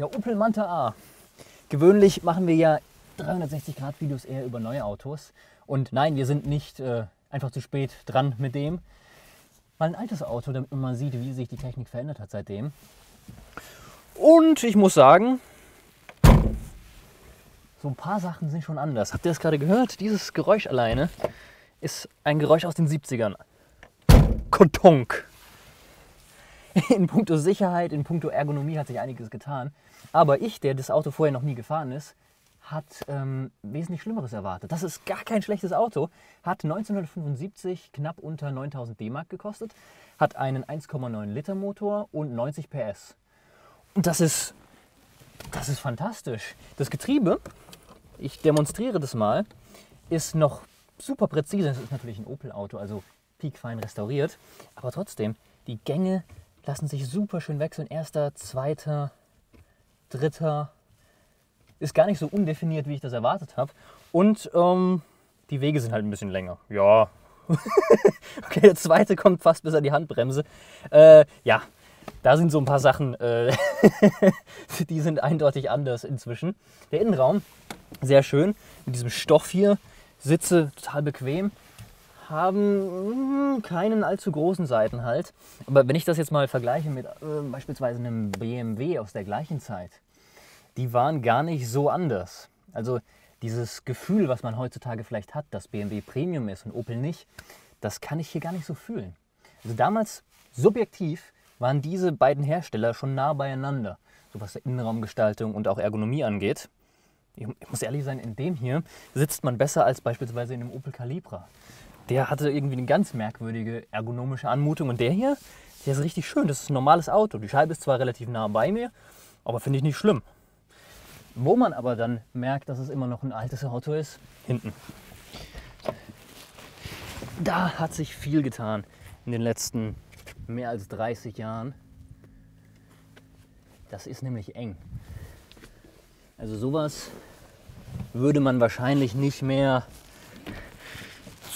Der Opel Manta A. Gewöhnlich machen wir ja 360 Grad Videos eher über neue Autos. Und nein, wir sind nicht äh, einfach zu spät dran mit dem. Mal ein altes Auto, damit man mal sieht, wie sich die Technik verändert hat seitdem. Und ich muss sagen, so ein paar Sachen sind schon anders. Habt ihr das gerade gehört? Dieses Geräusch alleine ist ein Geräusch aus den 70ern. Kotonk. In puncto Sicherheit, in puncto Ergonomie hat sich einiges getan. Aber ich, der das Auto vorher noch nie gefahren ist, hat ähm, wesentlich Schlimmeres erwartet. Das ist gar kein schlechtes Auto. Hat 1975 knapp unter 9000 D-Mark gekostet. Hat einen 1,9 Liter Motor und 90 PS. Und das ist, das ist fantastisch. Das Getriebe, ich demonstriere das mal, ist noch super präzise. Das ist natürlich ein Opel-Auto, also piekfein restauriert. Aber trotzdem, die Gänge lassen sich super schön wechseln. Erster, zweiter, dritter. Ist gar nicht so undefiniert, wie ich das erwartet habe. Und ähm, die Wege sind halt ein bisschen länger. Ja. okay, der zweite kommt fast bis an die Handbremse. Äh, ja, da sind so ein paar Sachen, äh, die sind eindeutig anders inzwischen. Der Innenraum, sehr schön, mit diesem Stoff hier. Sitze total bequem haben hm, keinen allzu großen Seitenhalt. Aber wenn ich das jetzt mal vergleiche mit äh, beispielsweise einem BMW aus der gleichen Zeit, die waren gar nicht so anders. Also dieses Gefühl, was man heutzutage vielleicht hat, dass BMW Premium ist und Opel nicht, das kann ich hier gar nicht so fühlen. Also damals subjektiv waren diese beiden Hersteller schon nah beieinander, so was Innenraumgestaltung und auch Ergonomie angeht. Ich muss ehrlich sein, in dem hier sitzt man besser als beispielsweise in dem Opel Calibra der hatte irgendwie eine ganz merkwürdige ergonomische Anmutung. Und der hier, der ist richtig schön. Das ist ein normales Auto. Die Scheibe ist zwar relativ nah bei mir, aber finde ich nicht schlimm. Wo man aber dann merkt, dass es immer noch ein altes Auto ist, hinten. Da hat sich viel getan in den letzten mehr als 30 Jahren. Das ist nämlich eng. Also sowas würde man wahrscheinlich nicht mehr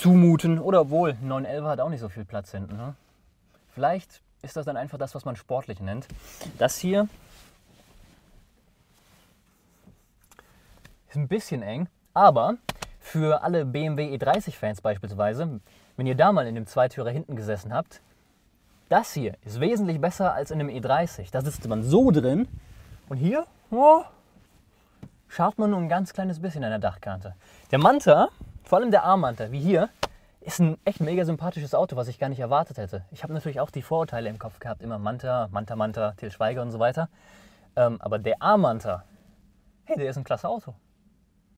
zumuten. Oder wohl, 911 hat auch nicht so viel Platz hinten. Ne? Vielleicht ist das dann einfach das, was man sportlich nennt. Das hier ist ein bisschen eng, aber für alle BMW E30-Fans beispielsweise, wenn ihr da mal in dem Zweitürer hinten gesessen habt, das hier ist wesentlich besser als in einem E30. Da sitzt man so drin und hier oh, schaut man nur ein ganz kleines bisschen an der Dachkante. Der Manta vor allem der Armband, wie hier, ist ein echt mega sympathisches Auto, was ich gar nicht erwartet hätte. Ich habe natürlich auch die Vorurteile im Kopf gehabt, immer Manta, Manta, Manta, Til Schweiger und so weiter. Ähm, aber der A-Manta, hey, der ist ein klasse Auto.